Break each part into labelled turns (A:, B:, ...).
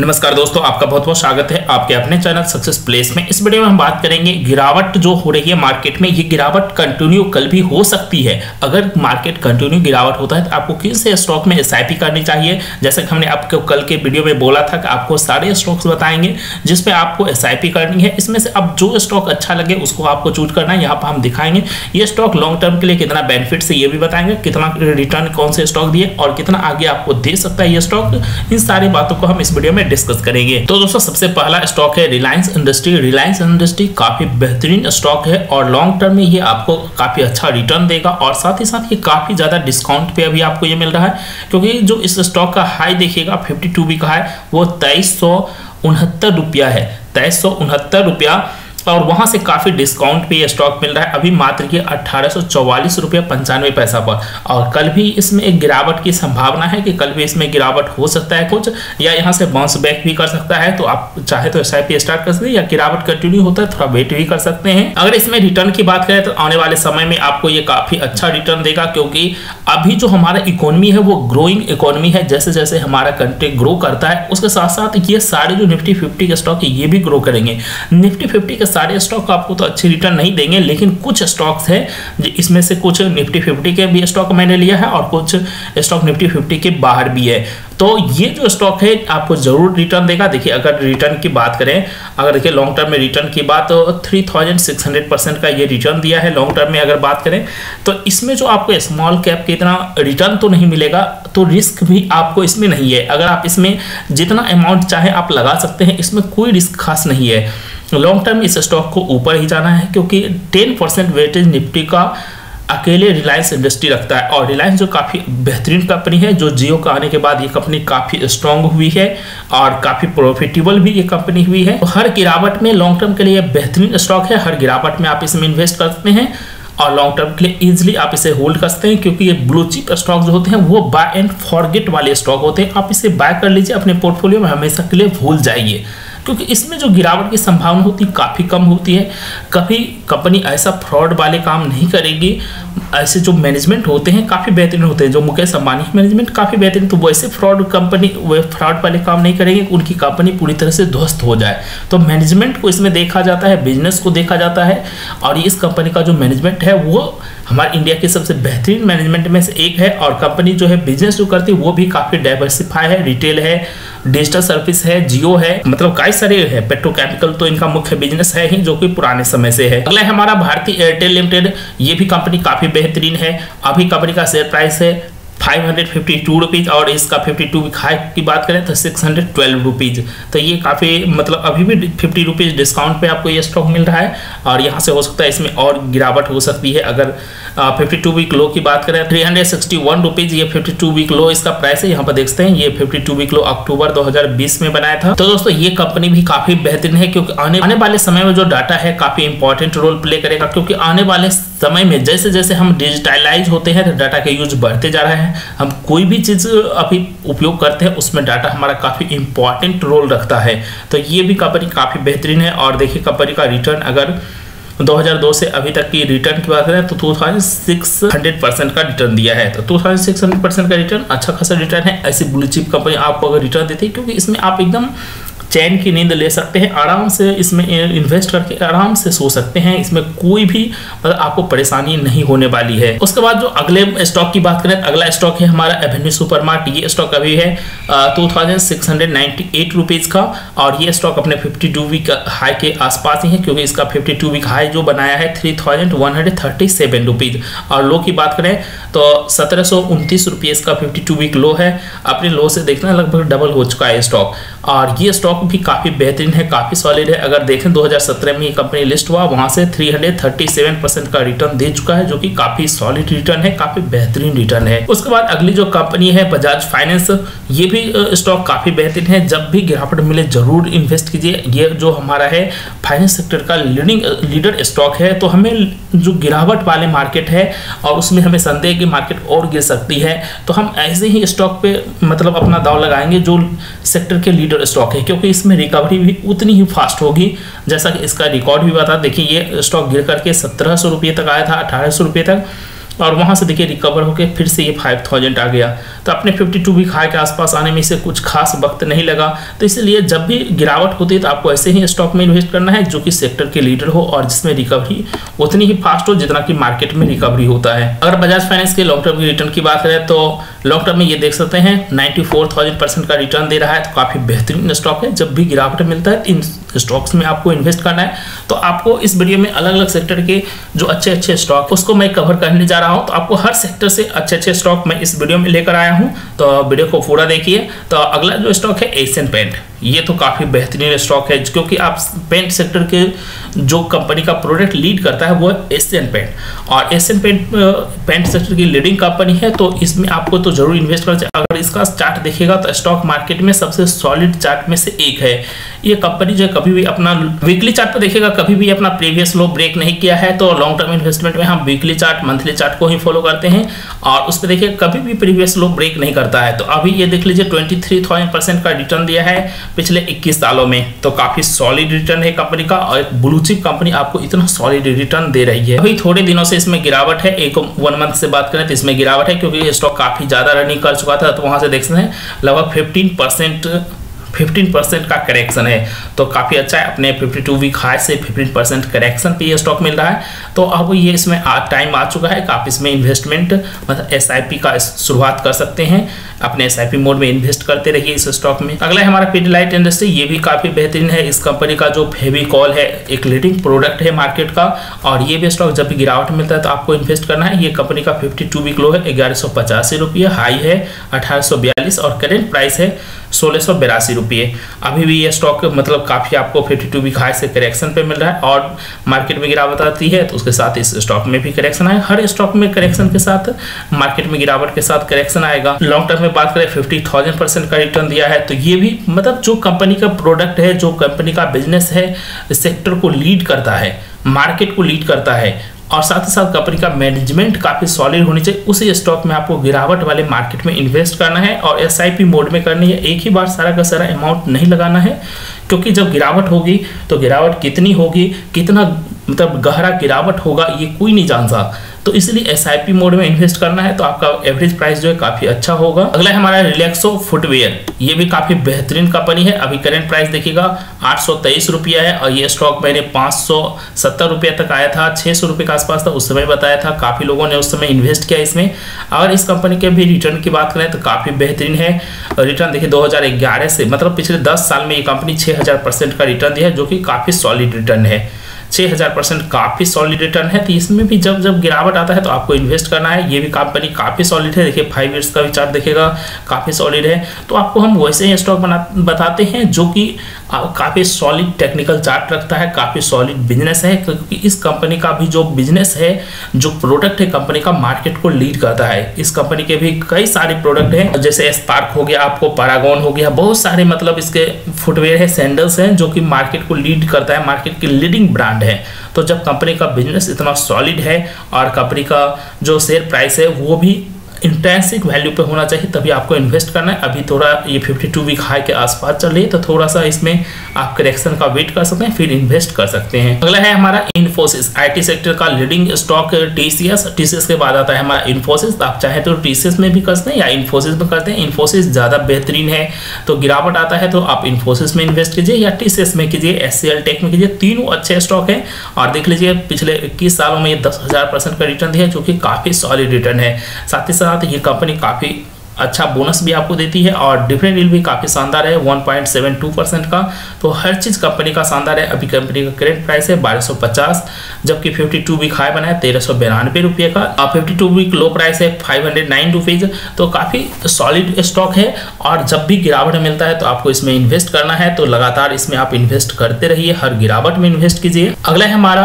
A: नमस्कार दोस्तों, आपका बहुत बहुत स्वागत है आपके अपने चैनल सक्सेस प्लेस में। इस वीडियो में हम बात करेंगे गिरावट जो हो रही है मार्केट में। ये गिरावट कंटिन्यू कल भी हो सकती है। अगर मार्केट कंटिन्यू गिरावट होता है तो आपको किन से स्टॉक में एसआईपी करनी चाहिए? जैसे कि हमने आपको कल के वीडियो में बोला था कि आपको सारे स्टॉक्स बताएँगे जिसपे आपको एसआईपी करनी है। इसमें से अब जो स्टॉक अच्छा लगे, उसको आपको चूज़ करना है। यहाँ पर हम दिखाएँगे। ये स्टॉक लॉन्ग टर्म के लिए कितना बेनिफिट से ये भी बताएँगे, कितना रिटर्न कौन से स्टॉक दिए और कितना आगे आपको दे सकता है ये स्टॉक इन सारी बातों को हम इस वीडियो में डिस्कस करेंगे। तो दोस्तों, सबसे पहला स्टॉक है रिलायंस इंडस्ट्री रिलायंस इंडस्ट्री काफ़ी बेहतरीन स्टॉक है और लॉन्ग टर्म में ये आपको काफ़ी अच्छा रिटर्न देगा और साथ ही साथ ये काफ़ी ज़्यादा डिस्काउंट पे अभी आपको ये मिल रहा है, क्योंकि जो इस स्टॉक का हाई देखिएगा फिफ्टी टू का है, वो तेईस सौ उनहत्तर रुपया है। तेईस सौ उनहत्तर रुपया और वहाँ से काफ़ी डिस्काउंट पे ये स्टॉक मिल रहा है। अभी मात्र के अट्ठारह सौ चौवालीस रुपये पंचानवे पैसा पर और कल भी इसमें एक गिरावट की संभावना है कि कल भी इसमें गिरावट हो सकता है कुछ, या यहाँ से बाउंस बैक भी कर सकता है। तो आप चाहे तो एसआईपी स्टार्ट कर सकते हैं या गिरावट कंटिन्यू होता है, थोड़ा वेट भी कर सकते हैं। अगर इसमें रिटर्न की बात करें तो आने वाले समय में आपको ये काफ़ी अच्छा रिटर्न देगा, क्योंकि अभी जो हमारा इकोनॉमी है, वो ग्रोइंग इकोनॉमी है, जैसे जैसे हमारा कंट्री ग्रो करता है, उसके साथ साथ ये सारे जो निफ्टी फिफ्टी के स्टॉक है, ये भी ग्रो करेंगे। निफ्टी फिफ्टी के सारे स्टॉक आपको तो अच्छे रिटर्न नहीं देंगे, लेकिन कुछ स्टॉक्स है इसमें से कुछ निफ्टी फिफ्टी के भी स्टॉक मैंने लिया है, और कुछ स्टॉक निफ्टी फिफ्टी के बाहर भी है। तो ये जो स्टॉक है, आपको ज़रूर रिटर्न देगा। देखिए, अगर रिटर्न की बात करें, अगर देखिए लॉन्ग टर्म में रिटर्न की बात तो three thousand six hundred percent का ये रिटर्न दिया है। लॉन्ग टर्म में अगर बात करें तो इसमें जो आपको स्मॉल कैप के इतना रिटर्न तो नहीं मिलेगा तो रिस्क भी आपको इसमें नहीं है। अगर आप इसमें जितना अमाउंट चाहे, आप लगा सकते हैं, इसमें कोई रिस्क खास नहीं है। लॉन्ग टर्म इस स्टॉक को ऊपर ही जाना है, क्योंकि टेन परसेंट वेटेज निफ्टी का अकेले रिलायंस इंडस्ट्री रखता है। और रिलायंस जो काफ़ी बेहतरीन कंपनी है, जो जियो का आने के बाद ये कंपनी काफ़ी स्ट्रांग हुई है और काफ़ी प्रॉफिटेबल भी ये कंपनी हुई है। तो हर गिरावट में लॉन्ग टर्म के लिए बेहतरीन स्टॉक है। हर गिरावट में आप इसमें इन्वेस्ट कर सकते हैं और लॉन्ग टर्म के लिए इजिली आप इसे होल्ड कर सकते हैं, क्योंकि ये ब्लू चिप स्टॉक जो होते हैं, वो बाय एंड फॉरगेट वाले स्टॉक होते हैं। आप इसे बाय कर लीजिए, अपने पोर्टफोलियो में हमेशा के लिए भूल जाइए। क्योंकि इसमें जो गिरावट की संभावना होती काफ़ी कम होती है। कभी कंपनी ऐसा फ्रॉड वाले काम नहीं करेगी, ऐसे जो मैनेजमेंट होते हैं, काफ़ी बेहतरीन होते हैं। जो मुकेश अंबानी मैनेजमेंट काफ़ी बेहतरीन तो वैसे फ्रॉड कंपनी, वे फ्रॉड वाले काम नहीं करेंगे, उनकी कंपनी पूरी तरह से ध्वस्त हो जाए। तो मैनेजमेंट को इसमें देखा जाता है बिज़नेस को देखा जाता है, और इस कंपनी का जो मैनेजमेंट है, वो हमारे इंडिया के सबसे बेहतरीन मैनेजमेंट में से एक है, और कंपनी जो है बिज़नेस जो करती है, वो भी काफ़ी डाइवर्सिफाई है रिटेल है डिजिटल सर्विस है, जियो है मतलब कई सारे है। पेट्रोकेमिकल तो इनका मुख्य बिज़नेस है ही, जो कि पुराने समय से है। अगला है हमारा भारतीय एयरटेल लिमिटेड ये भी कंपनी काफ़ी बेहतरीन है। अभी कंपनी का शेयर प्राइस है five hundred fifty two rupees और इसका फिफ्टी टू हाई की बात करें तो सिक्स हंड्रेड ट्वेल्व रुपीज़ तो ये काफ़ी मतलब अभी भी फिफ्टी रुपीज़ डिस्काउंट पे आपको ये स्टॉक मिल रहा है और यहाँ से हो सकता है इसमें और गिरावट हो सकती है। अगर फिफ्टी टू वीक लो की बात करें three hundred sixty one rupees ये फिफ्टी टू वीक लो इसका प्राइस है। यहाँ पर देखते हैं, ये फिफ्टी टू वीक लो अक्टूबर दो हज़ार बीस में बनाया था। तो दोस्तों, ये कंपनी भी काफ़ी बेहतरीन है क्योंकि आने आने वाले समय में जो डाटा है, काफ़ी इंपॉर्टेंट रोल प्ले करेगा क्योंकि आने वाले समय में जैसे जैसे हम डिजिटलाइज होते हैं तो डाटा के यूज़ बढ़ते जा रहे हैं। हम कोई भी चीज़ अभी उपयोग करते हैं, उसमें डाटा हमारा काफ़ी इंपॉर्टेंट रोल रखता है। तो ये भी कंपनी काफ़ी बेहतरीन है, और देखिए कंपनी का रिटर्न अगर 2002 से अभी तक की रिटर्न की बात करें तो टू थाउज़ेंड परसेंट का रिटर्न दिया है। तो टू थाउज़ेंड परसेंट का रिटर्न अच्छा खासा रिटर्न है। ऐसी ब्लू चिप कंपनी आपको अगर रिटर्न देती है, क्योंकि इसमें आप एकदम चैन की नींद ले सकते हैं, आराम से इसमें इन्वेस्ट करके आराम से सो सकते हैं। इसमें कोई भी मतलब आपको परेशानी नहीं होने वाली है। उसके बाद जो अगले स्टॉक की बात करें, अगला स्टॉक है हमारा एवेन्यू सुपर मार्ट ये स्टॉक अभी है two thousand six hundred eight rupees का और ये स्टॉक अपने फिफ्टी टू वीक हाई के आसपास ही है, क्योंकि इसका फिफ्टी टू वीक हाई जो बनाया है three thousand one hundred thirty seven rupees और लो की बात करें तो सत्रह सौ उनतीस रुपीज़ का फिफ्टी टू वीक लो है। अपने लो से देखना, लगभग डबल हो चुका है स्टॉक और ये स्टॉक भी काफ़ी बेहतरीन है, काफ़ी सॉलिड है। अगर देखें 2017 में ये कंपनी लिस्ट हुआ, वहाँ से 337 परसेंट का रिटर्न दे चुका है, जो कि काफ़ी सॉलिड रिटर्न है, काफ़ी बेहतरीन रिटर्न है। उसके बाद अगली जो कंपनी है बजाज फाइनेंस ये भी स्टॉक काफ़ी बेहतरीन है। जब भी गिरावट मिले, ज़रूर इन्वेस्ट कीजिए। ये जो हमारा है फाइनेंस सेक्टर का लीडिंग लीडर स्टॉक है तो हमें जो गिरावट वाले मार्केट है, और उसमें हमें संदेह की मार्केट और गिर सकती है। तो हम ऐसे ही स्टॉक पे मतलब अपना दाव लगाएँगे, जो सेक्टर के लीडर स्टॉक है, क्योंकि इसमें रिकवरी भी उतनी ही फास्ट होगी, जैसा कि इसका रिकॉर्ड भी बता देखिए, ये स्टॉक गिर करके सत्रह सौ तक आया था, अठारह सौ तक, और वहाँ से देखिए रिकवर होकर फिर से ये फाइव थाउज़ेंड आ गया। तो अपने फिफ्टी टू वीक हाई के आसपास आने में इसे कुछ खास वक्त नहीं लगा। तो इसलिए जब भी गिरावट होती है तो आपको ऐसे ही स्टॉक में इन्वेस्ट करना है, जो कि सेक्टर के लीडर हो, और जिसमें रिकवरी उतनी ही फास्ट हो, जितना कि मार्केट में रिकवरी होता है। अगर बजाज फाइनेंस के लॉन्ग टर्म की रिटर्न की बात करें तो लॉन्ग टर्म में ये देख सकते हैं नाइन्टी परसेंट का रिटर्न दे रहा है तो काफ़ी बेहतरीन स्टॉक है। जब भी गिरावट मिलता है, इन स्टॉक्स में आपको इन्वेस्ट करना है तो आपको इस वीडियो में अलग अलग सेक्टर के जो अच्छे अच्छे स्टॉक, उसको मैं कवर करने जा रहा हूँ। तो आपको हर सेक्टर से अच्छे अच्छे स्टॉक मैं इस वीडियो में लेकर आया हूँ। तो वीडियो को पूरा देखिए। तो अगला जो स्टॉक है एशियन पेंट ये तो काफ़ी बेहतरीन स्टॉक है, क्योंकि आप पेंट सेक्टर के जो कंपनी का प्रोडक्ट लीड करता है, वो एशियन पेंट और एशियन पेंट पेंट सेक्टर की लीडिंग कंपनी है तो इसमें आपको तो ज़रूर इन्वेस्ट करना चाहिए। अगर इसका चार्ट देखेगा तो स्टॉक मार्केट में सबसे सॉलिड चार्ट में से एक है। ये कंपनी जो कभी भी अपना वीकली चार्ट देखेगा कभी भी अपना प्रीवियस लो ब्रेक नहीं किया है तो लॉन्ग टर्म इन्वेस्टमेंट में हम वीकली चार्ट मंथली चार्ट को ही फॉलो करते हैं। और उस पर देखिए, कभी भी प्रीवियस लो ब्रेक नहीं करता है। तो अभी ये देख लीजिए ट्वेंटी परसेंट का रिटर्न दिया है पिछले 21 सालों में। तो काफ़ी सॉलिड रिटर्न है कंपनी का, और एक ब्लू कंपनी आपको इतना सॉलिड रिटर्न दे रही है। अभी थोड़े दिनों से इसमें गिरावट है, एक वन मंथ से बात करें तो इसमें गिरावट है, क्योंकि स्टॉक काफ़ी ज़्यादा रनिंग कर चुका था तो वहाँ से देख सकते हैं, लगभग फिफ्टीन परसेंट 15 परसेंट का करेक्शन है। तो काफ़ी अच्छा है, अपने 52 वीक हाई से 15 परसेंट करेक्शन पे ये स्टॉक मिल रहा है। तो अब ये इसमें टाइम आ चुका है कि आप इसमें इन्वेस्टमेंट मतलब एसआईपी का शुरुआत कर सकते हैं। अपने एसआईपी मोड में इन्वेस्ट करते रहिए इस स्टॉक में। अगला है हमारा पीडीलाइट इंडस्ट्री ये भी काफ़ी बेहतरीन है। इस कंपनी का जो फेविकॉल है, एक लीडिंग प्रोडक्ट है मार्केट का, और ये भी स्टॉक जब गिरावट मिलता है तो आपको इन्वेस्ट करना है। ये कंपनी का फिफ्टी टू वीक लो है, ग्यारह सौ पचासी रुपये हाई है, अठारह सौ बयालीस और करेंट प्राइस है, सोलह सौ बिरासी रुपये अभी भी ये स्टॉक मतलब काफ़ी आपको फिफ्टी टू वीक हाई से करेक्शन पे मिल रहा है और मार्केट में गिरावट आती है तो उसके साथ इस स्टॉक में भी करेक्शन आए। हर स्टॉक में करेक्शन के साथ मार्केट में गिरावट के साथ करेक्शन आएगा। लॉन्ग टर्म में बात करें फिफ्टी परसेंट का रिटर्न दिया है तो ये भी मतलब जो कंपनी का प्रोडक्ट है, जो कंपनी का बिज़नेस है सेक्टर को लीड करता है मार्केट को लीड करता है और साथ ही साथ कंपनी का मैनेजमेंट काफ़ी सॉलिड होनी चाहिए। उसी स्टॉक में आपको गिरावट वाले मार्केट में इन्वेस्ट करना है और एसआईपी मोड में करनी है। एक ही बार सारा का सारा अमाउंट नहीं लगाना है, क्योंकि जब गिरावट होगी तो गिरावट कितनी होगी, कितना मतलब गहरा गिरावट होगा, ये कोई नहीं जानता। तो इसलिए एस मोड में इन्वेस्ट करना है तो आपका एवरेज प्राइस जो है काफ़ी अच्छा होगा। अगला है हमारा रिलैक्सो फुटवेयर ये भी काफ़ी बेहतरीन कंपनी है। अभी करंट प्राइस देखिएगा, आठ सौ तेईस रुपया है, और ये स्टॉक मैंने पाँच सौ सत्तर रुपया तक आया था, छह सौ के आसपास था, उस समय बताया था, काफ़ी लोगों ने उस समय इन्वेस्ट किया इसमें। अगर इस कंपनी के भी रिटर्न की बात करें तो काफ़ी बेहतरीन है। रिटर्न देखिए, दो हज़ार ग्यारह से मतलब पिछले दस साल में ये कंपनी छह का रिटर्न दिया है, जो कि काफ़ी सॉलिड रिटर्न है। छः हज़ार परसेंट काफ़ी सॉलिड रिटर्न है। तो इसमें भी जब जब गिरावट आता है तो आपको इन्वेस्ट करना है। ये भी कंपनी काफ़ी सॉलिड है। देखिए फाइव ईयर्स का भी चार्ट देखेगा, काफ़ी सॉलिड है। तो आपको हम वैसे ही स्टॉक बना, बताते हैं जो कि काफ़ी सॉलिड टेक्निकल चार्ट रखता है, काफ़ी सॉलिड बिज़नेस है, क्योंकि इस कंपनी का भी जो बिज़नेस है, जो प्रोडक्ट है कंपनी का मार्केट को लीड करता है। इस कंपनी के भी कई सारे प्रोडक्ट हैं, जैसे स्पार्क हो गया, आपको पैरागॉन हो गया, बहुत सारे मतलब इसके फुटवेयर है सैंडल्स हैं, जो कि मार्केट को लीड करता है मार्केट की लीडिंग ब्रांड है। तो जब कंपनी का बिज़नेस इतना सॉलिड है, और कंपनी का जो शेयर प्राइस है, वो भी इंटेंसिक वैल्यू पे होना चाहिए, तभी आपको इन्वेस्ट करना है। अभी थोड़ा ये 52 वीक हाई के आसपास चल रही है तो थोड़ा सा इसमें आप करेक्शन का वेट कर सकते हैं, फिर इन्वेस्ट कर सकते हैं। अगला है हमारा इन्फोसिस आईटी सेक्टर का लीडिंग स्टॉक टीसीएस टीसीएस के बाद आता है हमारा इन्फोसिस आप चाहे तो टीसीएस में भी करते हैं या इन्फोसिस में करते हैं। इन्फोसिस ज़्यादा बेहतरीन है तो गिरावट आता है तो आप इन्फोसिस में इन्वेस्ट कीजिए या टीसीएस में कीजिए एससीएल टेक में कीजिए। तीनों अच्छे स्टॉक है। और देख लीजिए, पिछले इक्कीस सालों में ये दस का रिटर्न दिया, जो कि काफ़ी सॉलिड रिटर्न है। साथ ही साथ साथ ये कंपनी काफ़ी अच्छा बोनस भी आपको देती है और डिफरेंट डील भी काफ़ी शानदार है 1.72 परसेंट का। तो हर चीज़ कंपनी का शानदार है। अभी कंपनी का करेंट प्राइस है 1250 जबकि 52 वीक हाई बना है तेरह सौ बिरानवे रुपये का। और 52 वीक लो प्राइस है 509 रुपीज़ तो काफ़ी सॉलिड स्टॉक है और जब भी गिरावट मिलता है तो आपको इसमें इन्वेस्ट करना है। तो लगातार इसमें आप इन्वेस्ट करते रहिए, हर गिरावट में इन्वेस्ट कीजिए। अगला है हमारा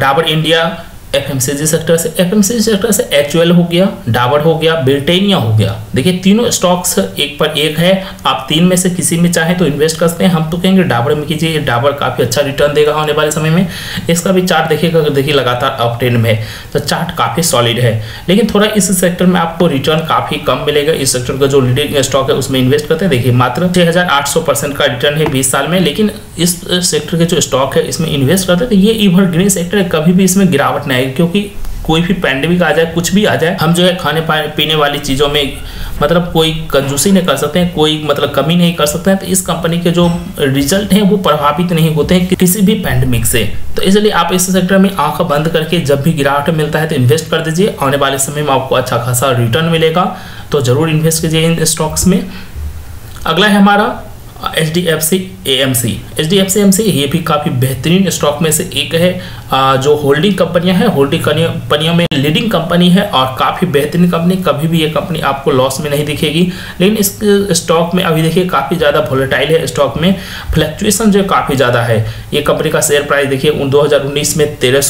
A: डाबर इंडिया। एफएमसीजी सेक्टर से एफएमसीजी सेक्टर से एचयूएल हो गया डाबर हो गया ब्रिटेनिया हो गया। देखिए, तीनों स्टॉक्स एक पर एक है। आप तीन में से किसी में चाहे तो इन्वेस्ट कर सकते हैं। हम तो कहेंगे डाबर में कीजिए। डाबर काफ़ी अच्छा रिटर्न देगा आने वाले समय में। इसका भी चार्ट देखिएगा देखिए लगातार अप में है तो चार्ट काफ़ी सॉलिड है। लेकिन थोड़ा इस सेक्टर में आपको रिटर्न काफ़ी कम मिलेगा। इस सेक्टर का जो लीडिंग स्टॉक है, उसमें इन्वेस्ट करते हैं। देखिए, मात्र छः का रिटर्न है बीस साल में। लेकिन इस सेक्टर के जो स्टॉक है, इसमें इन्वेस्ट करते हैं। तो ये इवर ग्रीन सेक्टर है। कभी भी इसमें गिरावट नहीं आएगी क्योंकि कोई भी पैंडमिक आ जाए, कुछ भी आ जाए, हम जो है खाने पीने वाली चीज़ों में मतलब कोई कंजूसी नहीं कर सकते हैं, कोई मतलब कमी नहीं कर सकते हैं तो इस कंपनी के जो रिज़ल्ट हैं, वो प्रभावित नहीं होते हैं किसी भी पैंडमिक से। तो इसलिए आप इस सेक्टर में आँख बंद करके जब भी गिरावट मिलता है तो इन्वेस्ट कर दीजिए। आने वाले समय में आपको अच्छा खासा रिटर्न मिलेगा। तो ज़रूर इन्वेस्ट कीजिए इन स्टॉक्स में। अगला है हमारा H D F C A M C H D F C M C ये भी काफ़ी बेहतरीन स्टॉक में से एक है। जो होल्डिंग कंपनियाँ हैं, होल्डिंग कंपनियों में लीडिंग कंपनी है और काफ़ी बेहतरीन कंपनी, कभी भी ये कंपनी आपको लॉस में नहीं दिखेगी। लेकिन इस स्टॉक में अभी देखिए काफ़ी ज़्यादा वोलेटाइल है स्टॉक में। फ्लैक्चुएसन जो काफ़ी ज़्यादा है। ये कंपनी का शेयर प्राइस देखिए दो हज़ार उन्नीस में तेरह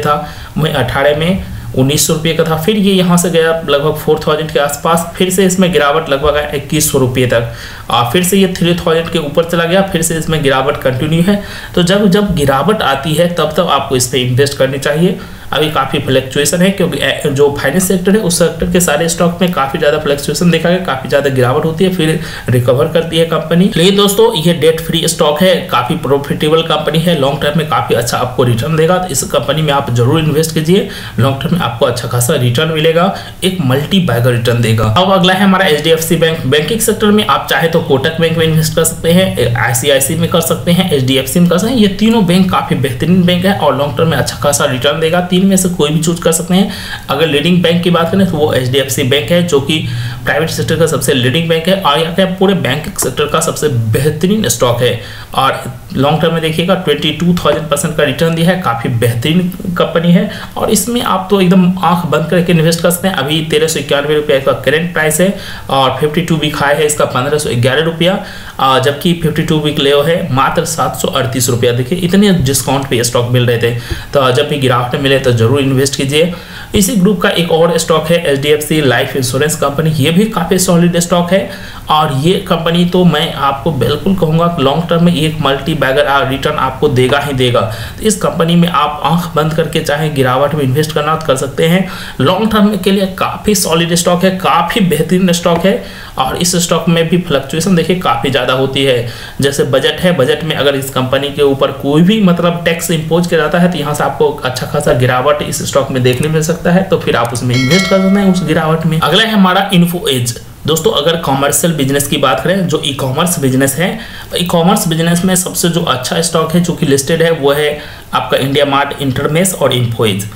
A: था। वहीं अठारह में उन्नीस सौ रुपये का था। फिर ये यहाँ से गया लगभग फोर थाउज़ेंड के आसपास। फिर से इसमें गिरावट लगभग है इक्कीस सौ रुपये तक। और फिर से ये थ्री थाउज़ेंड के ऊपर चला गया। फिर से इसमें गिरावट कंटिन्यू है। तो जब जब गिरावट आती है, तब तब आपको इस पर इन्वेस्ट करनी चाहिए। अभी काफ़ी फ्लैक्चुएशन है, क्योंकि जो फाइनेंस सेक्टर है, उस सेक्टर के सारे स्टॉक में काफ़ी ज़्यादा फ्लैक्चुएशन देखा गया, काफ़ी ज़्यादा गिरावट होती है, फिर रिकवर करती है कंपनी लेकिन दोस्तों, ये डेट फ्री स्टॉक है, काफ़ी प्रॉफिटेबल कंपनी है लॉन्ग टर्म में काफ़ी अच्छा आपको रिटर्न देगा। तो इस कंपनी में आप ज़रूर इन्वेस्ट कीजिए लॉन्ग टर्म में आपको अच्छा खासा रिटर्न मिलेगा, एक मल्टी बैगर रिटर्न देगा। अब अगला है हमारा HDFC बैंक बैंकिंग सेक्टर में आप चाहे तो कोटक बैंक में इन्वेस्ट कर सकते हैं आईसीआईसी में कर सकते हैं HDFC में कर सकते हैं। ये तीनों बैंक काफ़ी बेहतरीन बैंक है और लॉन्ग टर्म में अच्छा खासा रिटर्न देगा। तीन में से कोई भी चूज़ कर सकते हैं। अगर लीडिंग बैंक की बात करें तो वो एच बैंक है, जो कि प्राइवेट सेक्टर का सबसे लीडिंग बैंक है और यहाँ पे पूरे बैंकिंग सेक्टर का सबसे बेहतरीन स्टॉक है। और लॉन्ग टर्म में देखिएगा ट्वेंटी टू थाउज़ेंड परसेंट का रिटर्न दिया है, काफ़ी बेहतरीन कंपनी है। और इसमें आप तो एकदम आँख बंद करके इन्वेस्ट कर सकते हैं। अभी तेरह सौ इक्यानवे रुपया इसका करेंट प्राइस है और फिफ्टी टू वीक हाई है, इसका पंद्रह सौ ग्यारह रुपया। जबकि फिफ्टी टू वीक ले है, मात्र सात सौ अड़तीस रुपया। देखिए, इतने डिस्काउंट पे स्टॉक मिल रहे थे। तो जब भी गिरावट मिले तो ज़रूर इन्वेस्ट कीजिए। इसी ग्रुप का एक और स्टॉक है एच लाइफ इंश्योरेंस कंपनी ये भी काफ़ी सॉलिड स्टॉक है। और ये कंपनी तो मैं आपको बिल्कुल कहूँगा लॉन्ग टर्म में एक मल्टी बैगर रिटर्न आपको देगा ही देगा। तो इस कंपनी में आप आँख बंद करके चाहे गिरावट में इन्वेस्ट करना कर सकते हैं। लॉन्ग टर्म के लिए काफ़ी सॉलिड स्टॉक है, काफ़ी बेहतरीन स्टॉक है और इस स्टॉक में भी फ्लक्चुएसन देखिए काफ़ी ज़्यादा होती है। जैसे बजट है बजट में अगर इस कंपनी के ऊपर कोई भी मतलब टैक्स इम्पोज किया जाता है तो यहाँ से आपको अच्छा खासा गिरावट इस स्टॉक में देखने मिल सकता है। तो फिर आप उसमें इन्वेस्ट कर सकते हैं उस गिरावट में। अगला है हमारा इन्फो एज दोस्तों, अगर कॉमर्शियल बिज़नेस की बात करें, जो ई कॉमर्स बिज़नेस है ई कॉमर्स बिज़नेस में सबसे जो अच्छा स्टॉक है जो कि लिस्टेड है, वो है आपका इंडिया मार्ट इंटरमेस और इन्फोइज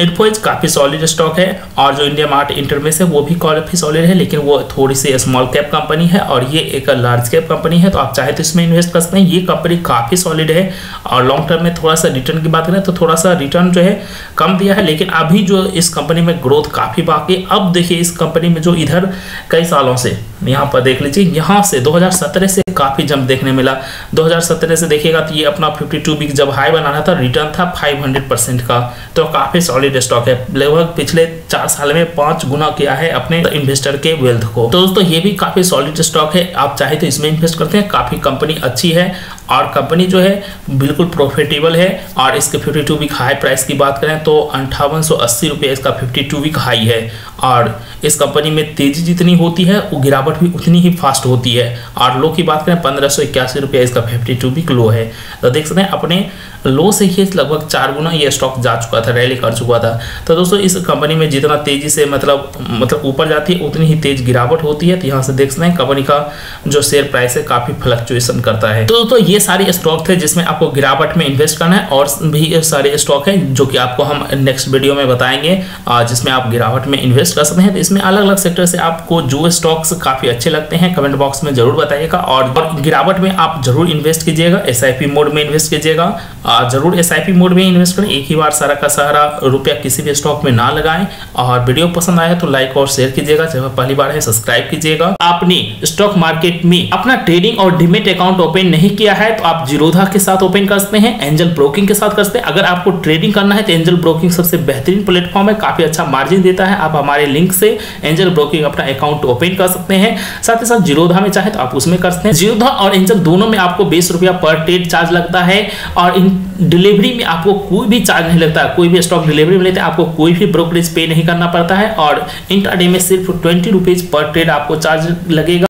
A: इन्फोइज काफ़ी सॉलिड स्टॉक है और जो इंडिया मार्ट इंटरमेस है वो भी काफ़ी सॉलिड है लेकिन वो थोड़ी सी स्मॉल कैप कंपनी है और ये एक लार्ज कैप कंपनी है तो आप चाहे तो इसमें इन्वेस्ट कर सकते हैं। ये कंपनी काफ़ी सॉलिड है और लॉन्ग टर्म में थोड़ा सा रिटर्न की बात करें तो थोड़ा सा रिटर्न जो है कम दिया है, लेकिन अभी जो इस कंपनी में ग्रोथ काफ़ी बाकी अब देखिए इस कंपनी में जो इधर कई सालों से, यहाँ पर देख लीजिए, यहाँ से 2017 से काफ़ी जंप देखने मिला। 2017 से देखिएगा तो ये अपना 52 वीक जब हाई बना रहा था रिटर्न था 500 परसेंट का तो काफ़ी सॉलिड स्टॉक है। लगभग पिछले चार साल में पाँच गुना किया है अपने इन्वेस्टर के वेल्थ को। तो दोस्तों, ये भी काफ़ी सॉलिड स्टॉक है। आप चाहे तो इसमें इन्वेस्ट करते हैं। काफ़ी कंपनी अच्छी है। और कंपनी जो है बिल्कुल प्रॉफिटेबल है और इसके 52 वीक हाई प्राइस की बात करें तो अंठावन सौ इसका 52 वीक हाई है। और इस कंपनी में तेज़ी जितनी होती है, वो गिरावट भी उतनी ही फास्ट होती है। और लो की बात करें, पंद्रह सौ इक्यासी रुपये इसका फिफ्टी टू वीक लो है। तो देख सकते हैं, अपने लो से ही लगभग चार गुना ये स्टॉक जा चुका था रैली कर चुका था। तो दोस्तों, इस कंपनी में जितना तेज़ी से मतलब मतलब ऊपर जाती है, उतनी ही तेज गिरावट होती है। तो यहाँ से देख सकते हैं कंपनी का जो शेयर प्राइस है, काफ़ी फ्लक्चुएसन करता है। तो दोस्तों, ये सारे स्टॉक थे जिसमें आपको गिरावट में इन्वेस्ट करना है और भी सारे स्टॉक है जो कि आपको हम नेक्स्ट वीडियो में बताएँगे जिसमें आप गिरावट में इन्वेस्ट कर सकते हैं। तो इसमें अलग अलग सेक्टर से आपको जो स्टॉक्स काफ़ी अच्छे लगते हैं कमेंट बॉक्स में ज़रूर बताइएगा और गिरावट में आप ज़रूर इन्वेस्ट कीजिएगा एसआईपी मोड में इन्वेस्ट कीजिएगा। ज़रूर एसआईपी मोड में इन्वेस्ट करें, एक ही बार सारा का सारा रुपया किसी भी स्टॉक में ना लगाएँ और वीडियो पसंद आया तो लाइक और शेयर कीजिएगा, जब पहली बार है सब्सक्राइब कीजिएगा। आपने स्टॉक मार्केट में अपना ट्रेडिंग और डिमेट अकाउंट ओपन नहीं किया है तो आप जीरोधा के साथ ओपन कर सकते हैं एंजल ब्रोकिंग के साथ कर सकते हैं। अगर आपको ट्रेडिंग करना है तो एंजल ब्रोकिंग सबसे बेहतरीन प्लेटफॉर्म है, काफ़ी अच्छा मार्जिन देता है। आप हमारे लिंक से एंजल ब्रोकिंग अपना अकाउंट ओपन कर सकते हैं। साथ ही साथ जीरोधा में चाहे तो आप उसमें कर सकते हैं। जीरोधा और एंजल दोनों में आपको बीस रुपया पर ट्रेड चार्ज लगता है और इन डिलीवरी में आपको कोई भी चार्ज नहीं लगता। कोई भी स्टॉक डिलीवरी में लेते हैं, आपको कोई भी ब्रोकरेज पे नहीं करना पड़ता है और इंटरडे में सिर्फ़ ट्वेंटी रुपीज़ पर ट्रेड आपको चार्ज लगेगा।